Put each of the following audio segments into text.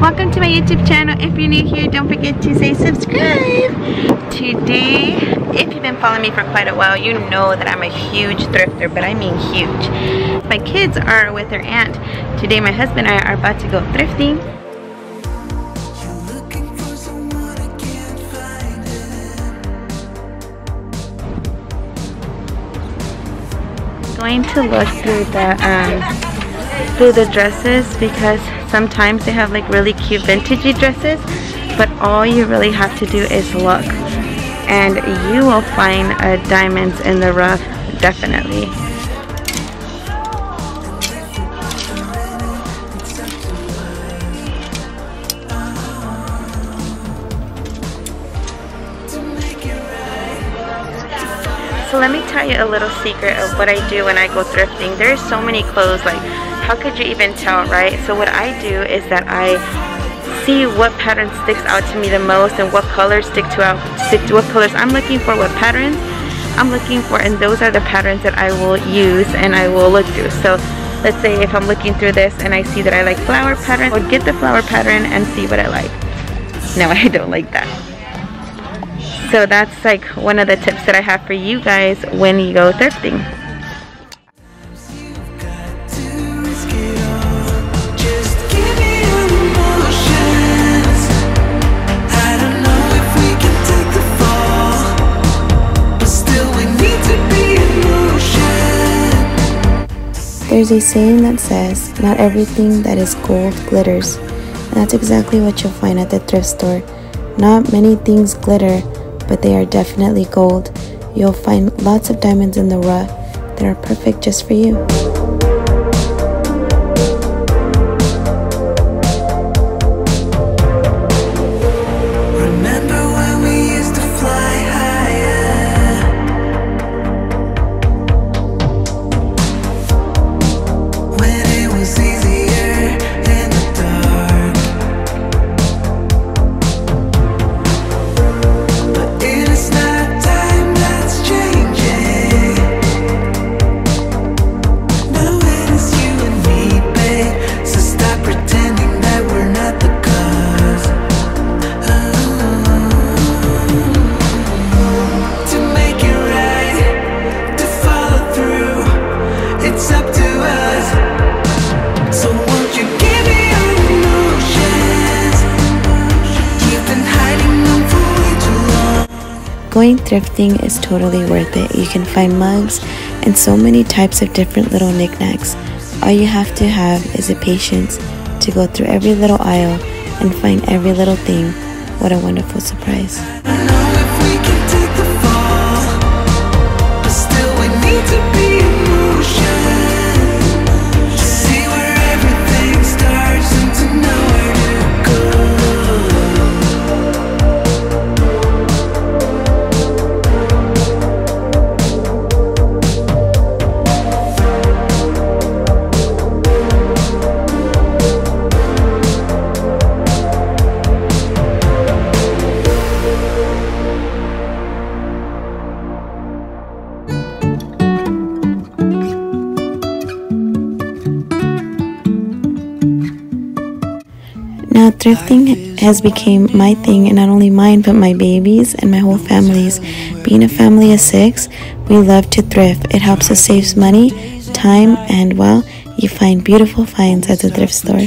Welcome to my YouTube channel. If you're new here, don't forget to say subscribe. Today, if you've been following me for quite a while, you know that I'm a huge thrifter, but I mean huge. My kids are with their aunt. Today, my husband and I are about to go thrifting. Going to look through the um, through the dresses because sometimes they have like really cute vintagey dresses but all you really have to do is look and you will find uh, diamonds in the rough definitely So let me tell you a little secret of what I do when I go thrifting. There's so many clothes like how could you even tell, right? So what I do is that I see what pattern sticks out to me the most and what colors stick to out stick to what colors I'm looking for, what patterns I'm looking for, and those are the patterns that I will use and I will look through. So let's say if I'm looking through this and I see that I like flower pattern, I would get the flower pattern and see what I like. No, I don't like that. So that's like one of the tips that I have for you guys when you go thrifting. There's a saying that says, not everything that is gold glitters. And that's exactly what you'll find at the thrift store. Not many things glitter, but they are definitely gold. You'll find lots of diamonds in the rough that are perfect just for you. Going thrifting is totally worth it. You can find mugs and so many types of different little knickknacks. All you have to have is a patience to go through every little aisle and find every little thing. What a wonderful surprise. Now thrifting has become my thing and not only mine but my babies and my whole family's. Being a family of six, we love to thrift. It helps us save money, time, and well, you find beautiful finds at the thrift store.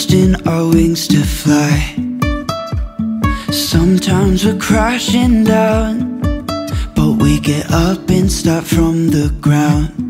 Trusting our wings to fly. Sometimes we're crashing down But we get up and start from the ground.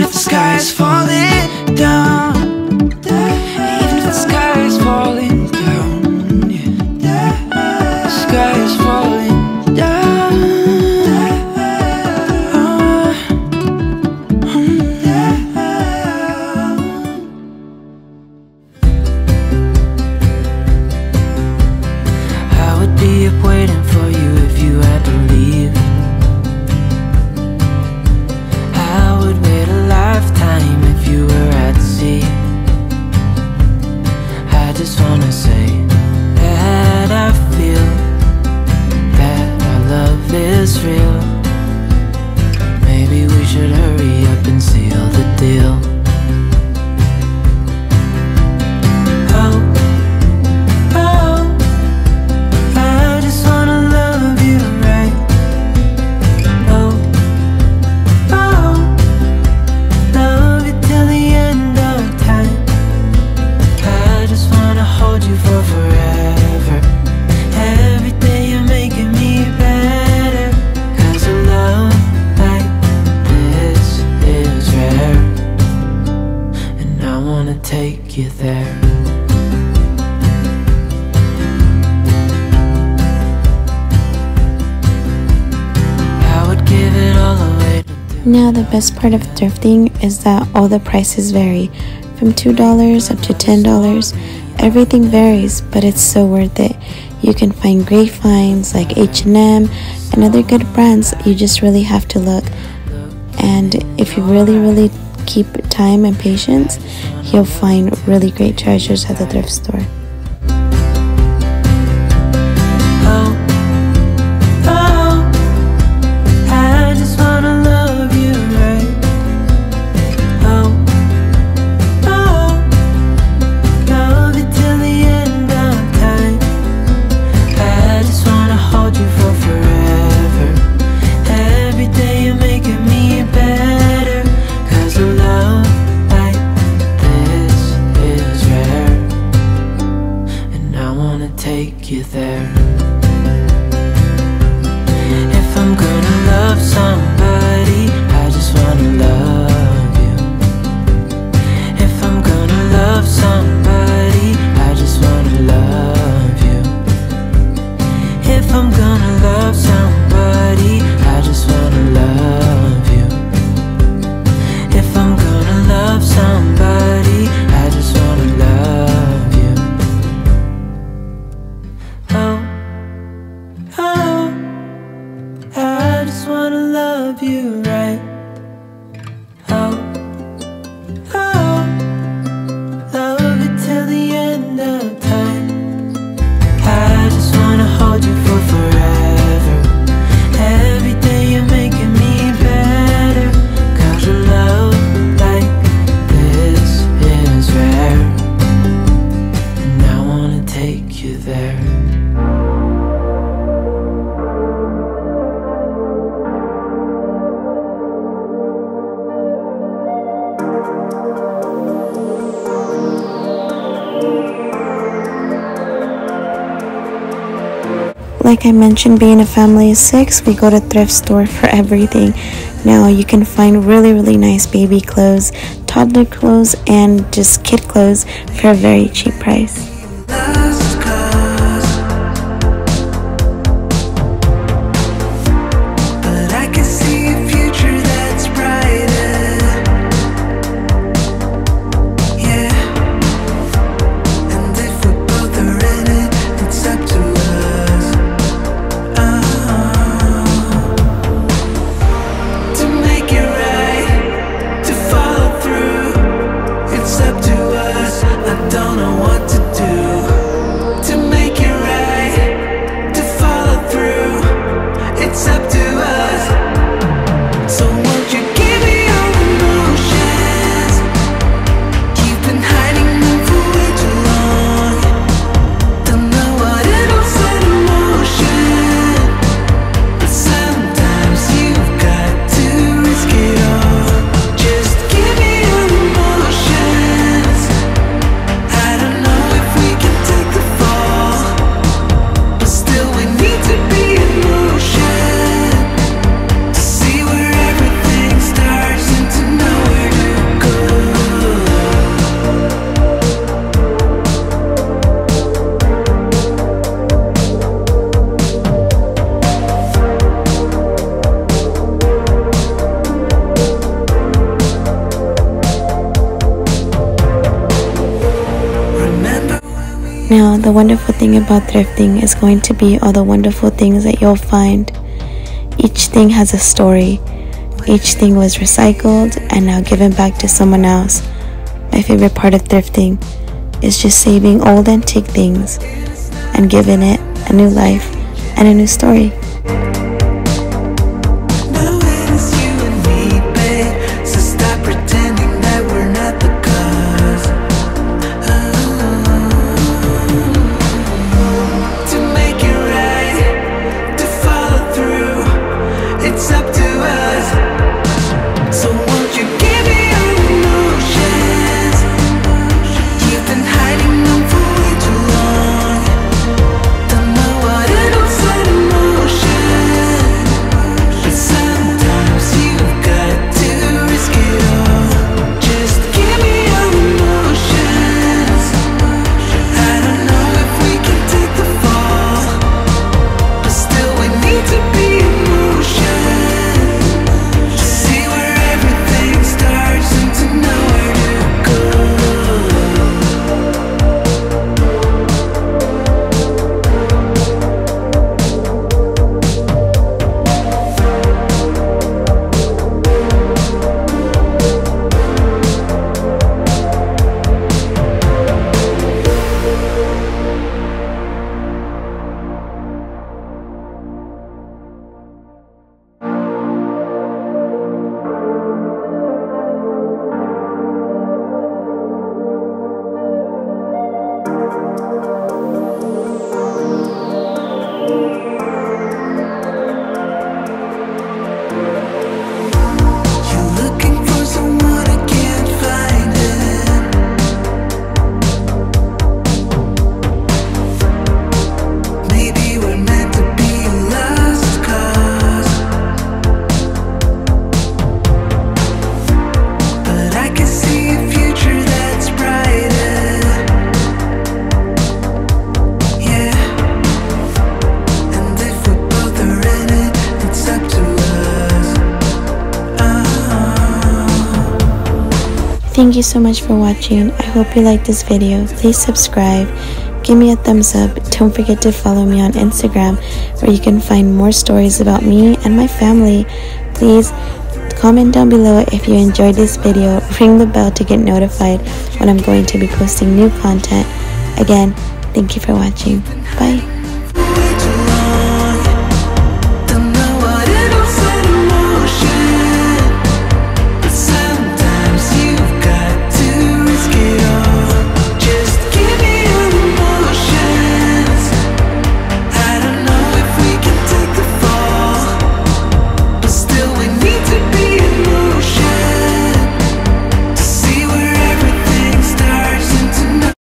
if the sky is falling down. take you there Now the best part of thrifting is that all the prices vary, from $2 up to $10. Everything varies, but it's so worth it. You can find great finds like H&M and other good brands. You just really have to look. And if you really, really keep time and patience, you'll find really great treasures at the thrift store. I'm gonna love somebody. like I mentioned, being a family of six, we go to thrift store for everything. Now you can find really, really nice baby clothes, toddler clothes, and just kid clothes for a very cheap price. Wonderful thing about thrifting is going to be all the wonderful things that you'll find. Each thing has a story. Each thing was recycled and now given back to someone else. My favorite part of thrifting is just saving old antique things and giving it a new life and a new story. Thank you so much for watching. I hope you liked this video. Please subscribe. Give me a thumbs up. Don't forget to follow me on Instagram where you can find more stories about me and my family. Please comment down below if you enjoyed this video. Ring the bell to get notified when I'm going to be posting new content. Again, thank you for watching. Bye.